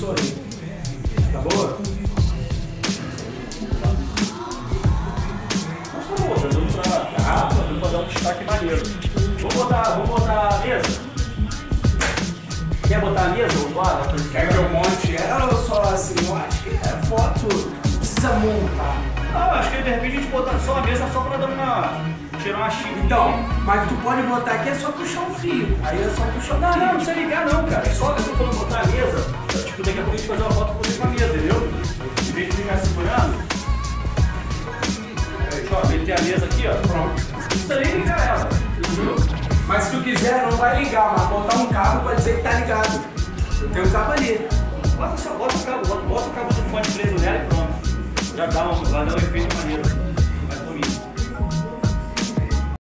sorrir. Tá boa? Mas tá bom, eu vou pra garrafa, vou dar um destaque maneiro. Vou botar, vou botar a mesa. Quer botar a mesa? Vamos embora? Quer que eu monte ela ou só assim? Eu acho que é foto. Precisa montar. Ah, acho que de repente a gente botar só a mesa só pra dar uma. tirar uma chifre. Então, mas tu pode botar aqui é só puxar o fio. Aí é só puxar o Não, fio. não, não precisa ligar não, cara. É só A gente fazer uma foto com você com a mesa, entendeu? Em vez de ficar segurando. Aí, ó, meter a mesa aqui, ó. Pronto. Não precisa nem ligar ela. Mas se tu quiser, não vai ligar, mas botar um cabo pra dizer que tá ligado. Eu tenho um cabo ali. Bota, só, bota o cabo, bota o cabo do fone preso nela e pronto. Já dá um, vai dar um efeito maneiro.